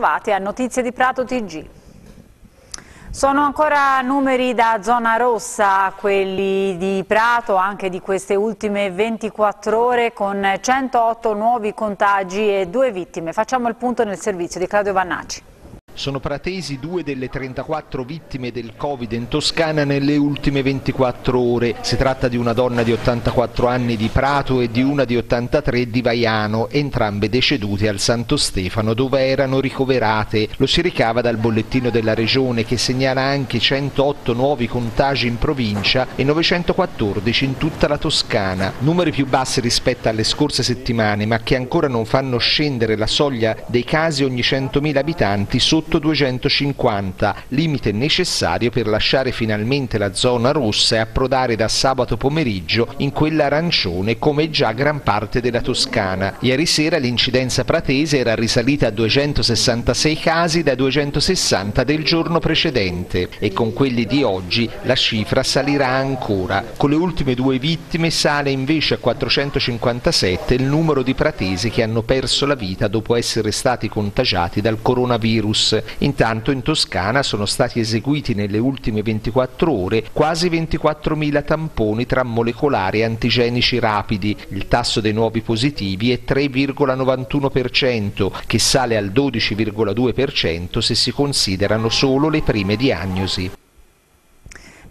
Trovati a Notizie di Prato TG. Sono ancora numeri da zona rossa, quelli di Prato, anche di queste ultime 24 ore, con 108 nuovi contagi e due vittime. Facciamo il punto nel servizio di Claudio Vannacci. Sono pratesi due delle 34 vittime del Covid in Toscana nelle ultime 24 ore. Si tratta di una donna di 84 anni di Prato e di una di 83 di Vaiano, entrambe decedute al Santo Stefano dove erano ricoverate. Lo si ricava dal bollettino della regione che segnala anche 108 nuovi contagi in provincia e 914 in tutta la Toscana. Numeri più bassi rispetto alle scorse settimane ma che ancora non fanno scendere la soglia dei casi ogni 100.000 abitanti sotto 250, limite necessario per lasciare finalmente la zona rossa e approdare da sabato pomeriggio in quella arancione come già gran parte della Toscana. Ieri sera l'incidenza pratese era risalita a 266 casi da 260 del giorno precedente e con quelli di oggi la cifra salirà ancora. Con le ultime due vittime sale invece a 457 il numero di pratesi che hanno perso la vita dopo essere stati contagiati dal coronavirus. Intanto in Toscana sono stati eseguiti nelle ultime 24 ore quasi 24.000 tamponi tra molecolari e antigenici rapidi. Il tasso dei nuovi positivi è 3,91% che sale al 12,2% se si considerano solo le prime diagnosi.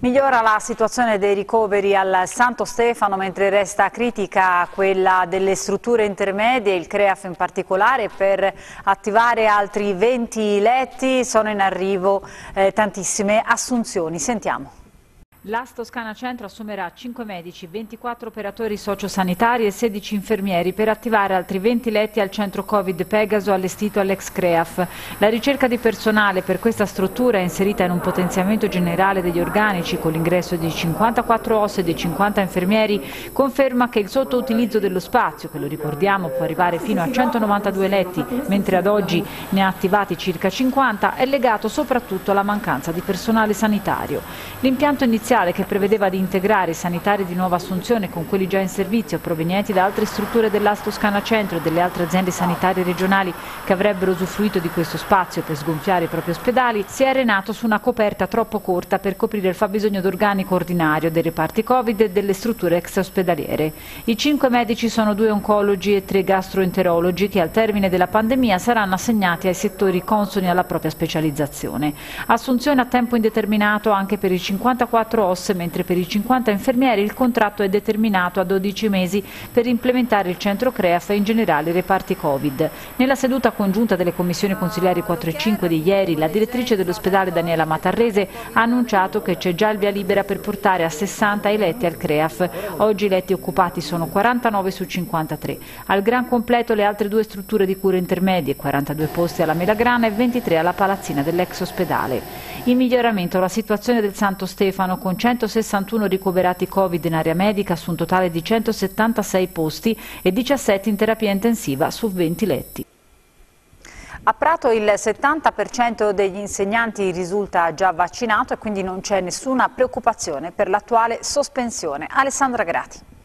Migliora la situazione dei ricoveri al Santo Stefano mentre resta critica quella delle strutture intermedie, il CREAF in particolare, per attivare altri 20 letti sono in arrivo eh, tantissime assunzioni. Sentiamo. L'AS Toscana Centro assumerà 5 medici, 24 operatori sociosanitari e 16 infermieri per attivare altri 20 letti al centro Covid Pegaso allestito all'ex CREAF. La ricerca di personale per questa struttura è inserita in un potenziamento generale degli organici con l'ingresso di 54 OS e di 50 infermieri conferma che il sottoutilizzo dello spazio, che lo ricordiamo può arrivare fino a 192 letti, mentre ad oggi ne ha attivati circa 50, è legato soprattutto alla mancanza di personale sanitario. L'impianto iniziale iniziale che prevedeva di integrare i sanitari di nuova assunzione con quelli già in servizio provenienti da altre strutture dell'Ast Toscana Centro e delle altre aziende sanitarie regionali che avrebbero usufruito di questo spazio per sgonfiare i propri ospedali, si è arenato su una coperta troppo corta per coprire il fabbisogno d'organico ordinario dei reparti Covid e delle strutture extraospedaliere. I cinque medici sono due oncologi e tre gastroenterologi che al termine della pandemia saranno assegnati ai settori consoni alla propria specializzazione. Assunzione a tempo indeterminato anche per i 54 OS, mentre per i 50 infermieri il contratto è determinato a 12 mesi per implementare il centro CREAF e in generale i reparti Covid. Nella seduta congiunta delle commissioni consigliari 4 e 5 di ieri, la direttrice dell'ospedale Daniela Matarrese ha annunciato che c'è già il via libera per portare a 60 i letti al CREAF. Oggi i letti occupati sono 49 su 53. Al gran completo le altre due strutture di cure intermedie, 42 posti alla Melagrana e 23 alla Palazzina dell'ex ospedale. In miglioramento la situazione del Santo Stefano con 161 ricoverati Covid in area medica su un totale di 176 posti e 17 in terapia intensiva su 20 letti. A Prato il 70% degli insegnanti risulta già vaccinato e quindi non c'è nessuna preoccupazione per l'attuale sospensione. Alessandra Grati.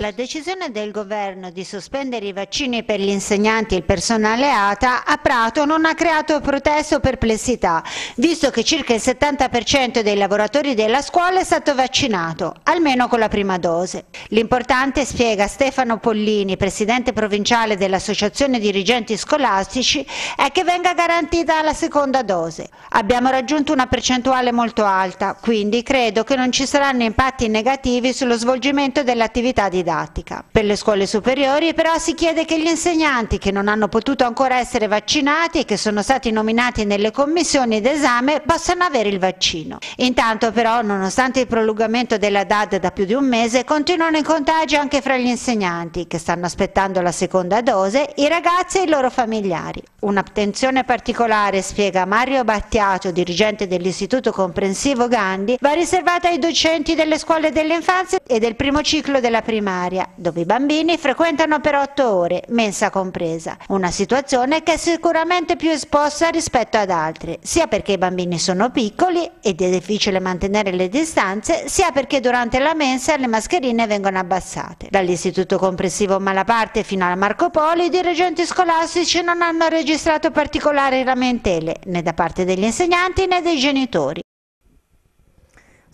La decisione del governo di sospendere i vaccini per gli insegnanti e il personale ATA a Prato non ha creato proteste o perplessità, visto che circa il 70% dei lavoratori della scuola è stato vaccinato, almeno con la prima dose. L'importante, spiega Stefano Pollini, presidente provinciale dell'Associazione Dirigenti Scolastici, è che venga garantita la seconda dose. Abbiamo raggiunto una percentuale molto alta, quindi credo che non ci saranno impatti negativi sullo svolgimento dell'attività didattica didattica. Per le scuole superiori però si chiede che gli insegnanti che non hanno potuto ancora essere vaccinati e che sono stati nominati nelle commissioni d'esame possano avere il vaccino. Intanto però, nonostante il prolungamento della DAD da più di un mese, continuano i contagi anche fra gli insegnanti che stanno aspettando la seconda dose, i ragazzi e i loro familiari. Un'attenzione particolare, spiega Mario Battiato, dirigente dell'Istituto Comprensivo Gandhi, va riservata ai docenti delle scuole dell'infanzia e del primo ciclo della primaria primaria, dove i bambini frequentano per otto ore, mensa compresa, una situazione che è sicuramente più esposta rispetto ad altre, sia perché i bambini sono piccoli ed è difficile mantenere le distanze, sia perché durante la mensa le mascherine vengono abbassate. Dall'istituto comprensivo Malaparte fino alla Marco Polo i dirigenti scolastici non hanno registrato particolari lamentele né da parte degli insegnanti né dei genitori.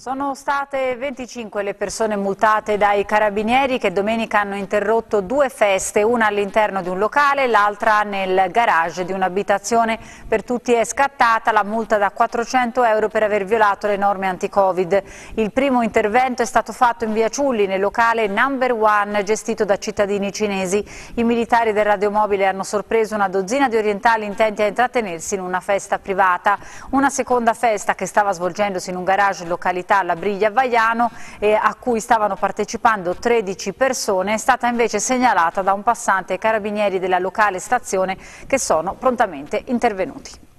Sono state 25 le persone multate dai carabinieri che domenica hanno interrotto due feste, una all'interno di un locale e l'altra nel garage di un'abitazione. Per tutti è scattata la multa da 400 euro per aver violato le norme anti-Covid. Il primo intervento è stato fatto in via Ciulli, nel locale Number One gestito da cittadini cinesi. I militari del radiomobile hanno sorpreso una dozzina di orientali intenti a intrattenersi in una festa privata. Una seconda festa che stava svolgendosi in un garage locale località La Briglia Vaiano e a cui stavano partecipando 13 persone è stata invece segnalata da un passante ai carabinieri della locale stazione che sono prontamente intervenuti.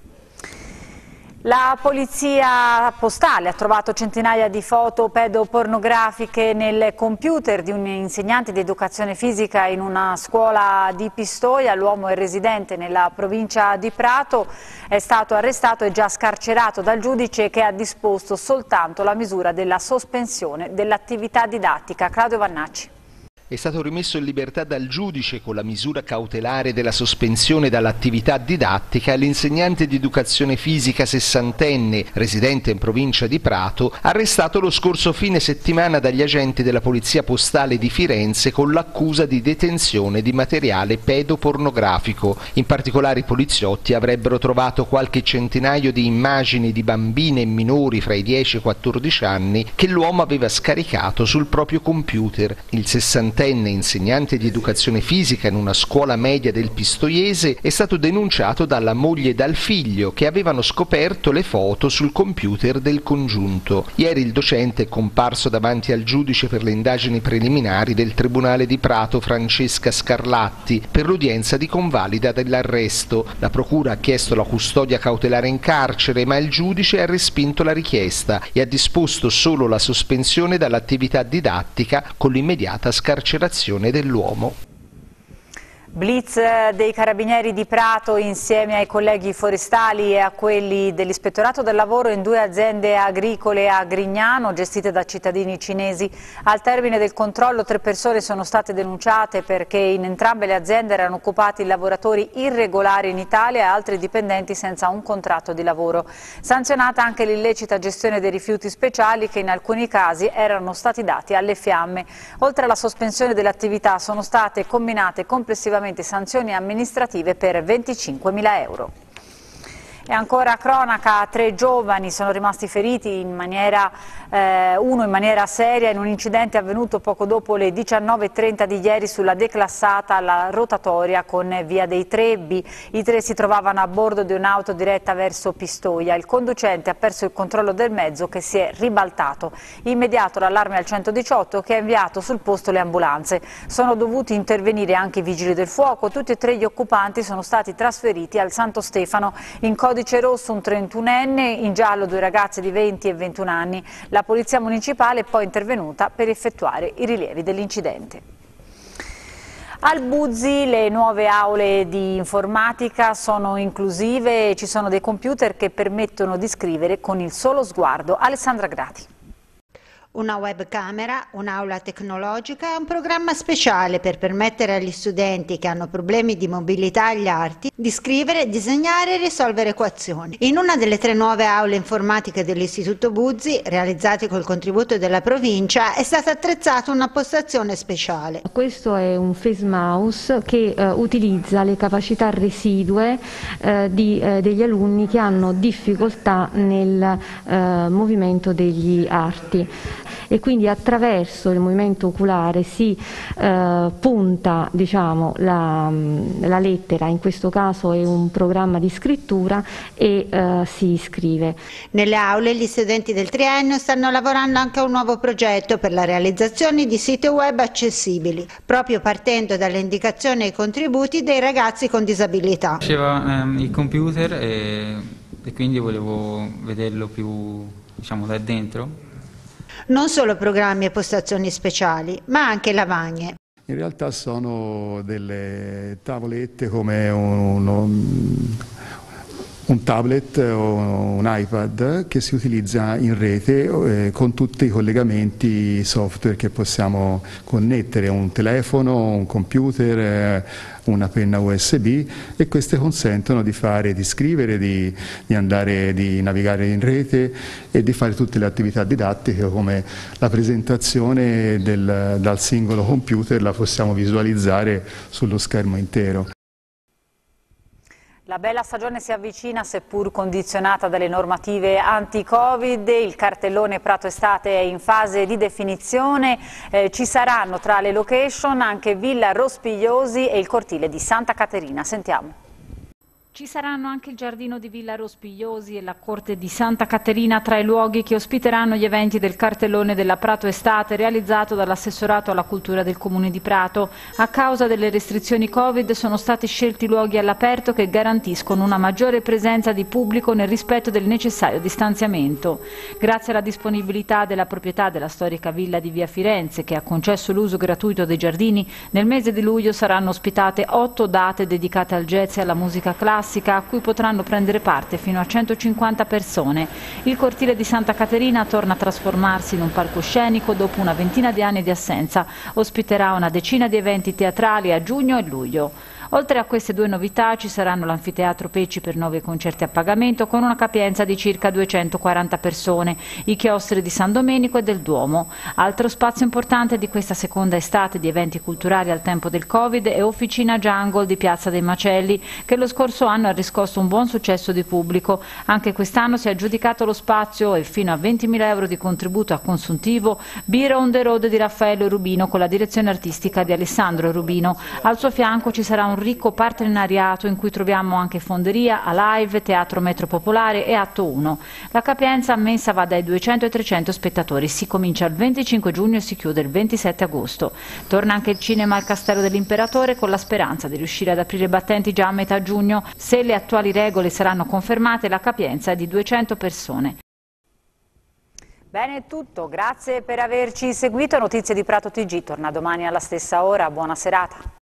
La polizia postale ha trovato centinaia di foto pedopornografiche nel computer di un insegnante di educazione fisica in una scuola di Pistoia. L'uomo è residente nella provincia di Prato, è stato arrestato e già scarcerato dal giudice che ha disposto soltanto la misura della sospensione dell'attività didattica. Claudio Vannacci è stato rimesso in libertà dal giudice con la misura cautelare della sospensione dall'attività didattica l'insegnante di educazione fisica sessantenne, residente in provincia di Prato, arrestato lo scorso fine settimana dagli agenti della Polizia Postale di Firenze con l'accusa di detenzione di materiale pedopornografico. In particolare i poliziotti avrebbero trovato qualche centinaio di immagini di bambine e minori fra i 10 e i 14 anni che l'uomo aveva scaricato sul proprio computer. Il sessantenne quarantenne insegnante di educazione fisica in una scuola media del Pistoiese, è stato denunciato dalla moglie e dal figlio che avevano scoperto le foto sul computer del congiunto. Ieri il docente è comparso davanti al giudice per le indagini preliminari del Tribunale di Prato Francesca Scarlatti per l'udienza di convalida dell'arresto. La procura ha chiesto la custodia cautelare in carcere ma il giudice ha respinto la richiesta e ha disposto solo la sospensione dall'attività didattica con l'immediata scarcerazione carcerazione dell'uomo. Blitz dei Carabinieri di Prato insieme ai colleghi forestali e a quelli dell'Ispettorato del Lavoro in due aziende agricole a Grignano gestite da cittadini cinesi. Al termine del controllo tre persone sono state denunciate perché in entrambe le aziende erano occupati lavoratori irregolari in Italia e altri dipendenti senza un contratto di lavoro. Sanzionata anche l'illecita gestione dei rifiuti speciali che in alcuni casi erano stati dati alle fiamme. Oltre alla sospensione dell'attività sono state combinate complessivamente sanzioni amministrative per 25.000 euro. E ancora cronaca, tre giovani sono rimasti feriti, in maniera, eh, uno in maniera seria in un incidente avvenuto poco dopo le 19.30 di ieri sulla declassata alla rotatoria con via dei Trebbi. I tre si trovavano a bordo di un'auto diretta verso Pistoia. Il conducente ha perso il controllo del mezzo che si è ribaltato. Immediato l'allarme al 118 che ha inviato sul posto le ambulanze. Sono dovuti intervenire anche i vigili del fuoco. Tutti e tre gli occupanti sono stati trasferiti al Santo Stefano in codice codice rosso un 31enne, in giallo due ragazze di 20 e 21 anni. La Polizia Municipale è poi intervenuta per effettuare i rilievi dell'incidente. Al Buzzi le nuove aule di informatica sono inclusive e ci sono dei computer che permettono di scrivere con il solo sguardo. Alessandra Grati una webcamera, un'aula tecnologica e un programma speciale per permettere agli studenti che hanno problemi di mobilità agli arti di scrivere, disegnare e risolvere equazioni. In una delle tre nuove aule informatiche dell'Istituto Buzzi, realizzate col contributo della provincia, è stata attrezzata una postazione speciale. Questo è un face mouse che eh, utilizza le capacità residue eh, di, eh, degli alunni che hanno difficoltà nel eh, movimento degli arti e quindi attraverso il movimento oculare si eh, punta diciamo, la, la, lettera, in questo caso è un programma di scrittura e eh, si scrive. Nelle aule gli studenti del triennio stanno lavorando anche a un nuovo progetto per la realizzazione di siti web accessibili, proprio partendo dalle indicazioni e i contributi dei ragazzi con disabilità. Faceva ehm, il computer e, e quindi volevo vederlo più diciamo, da dentro Non solo programmi e postazioni speciali, ma anche lavagne. In realtà sono delle tavolette come un, un, tablet o un iPad che si utilizza in rete eh, con tutti i collegamenti software che possiamo connettere, un telefono, un computer, eh, una penna USB e queste consentono di fare, di scrivere, di, di, andare, di navigare in rete e di fare tutte le attività didattiche come la presentazione del, dal singolo computer la possiamo visualizzare sullo schermo intero. La bella stagione si avvicina seppur condizionata dalle normative anti-Covid, il cartellone Prato Estate è in fase di definizione, eh, ci saranno tra le location anche Villa Rospigliosi e il cortile di Santa Caterina. Sentiamo. Ci saranno anche il giardino di Villa Rospigliosi e la corte di Santa Caterina tra i luoghi che ospiteranno gli eventi del cartellone della Prato Estate realizzato dall'assessorato alla cultura del comune di Prato. A causa delle restrizioni Covid sono stati scelti luoghi all'aperto che garantiscono una maggiore presenza di pubblico nel rispetto del necessario distanziamento. Grazie alla disponibilità della proprietà della storica villa di Via Firenze che ha concesso l'uso gratuito dei giardini, nel mese di luglio saranno ospitate otto date dedicate al jazz e alla musica classica classica a cui potranno prendere parte fino a 150 persone. Il cortile di Santa Caterina torna a trasformarsi in un palcoscenico dopo una ventina di anni di assenza. Ospiterà una decina di eventi teatrali a giugno e luglio. Oltre a queste due novità ci saranno l'anfiteatro Pecci per nove concerti a pagamento con una capienza di circa 240 persone, i chiostri di San Domenico e del Duomo. Altro spazio importante di questa seconda estate di eventi culturali al tempo del Covid è Officina Jungle di Piazza dei Macelli che lo scorso anno ha riscosso un buon successo di pubblico. Anche quest'anno si è aggiudicato lo spazio e fino a 20.000 euro di contributo a consuntivo Bira on the Road di Raffaello Rubino con la direzione artistica di Alessandro Rubino. Al suo fianco ci sarà un un ricco partenariato in cui troviamo anche Fonderia, Alive, Teatro Metro Popolare e Atto 1. La capienza ammessa va dai 200 ai 300 spettatori, si comincia il 25 giugno e si chiude il 27 agosto. Torna anche il cinema al Castello dell'Imperatore con la speranza di riuscire ad aprire battenti già a metà giugno. Se le attuali regole saranno confermate la capienza è di 200 persone. Bene, è tutto. Grazie per averci seguito. Notizie di Prato TG torna domani alla stessa ora. Buona serata.